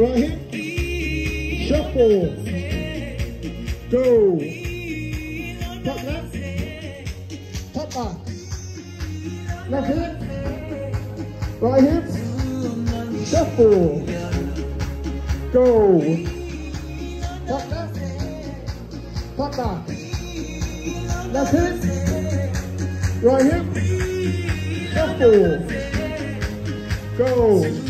Right here. Shuffle. Go. Top left. Top back. Left hip. Right hip. Shuffle. Go. Top left. Top back. Left hip. Right hip. Shuffle. Go.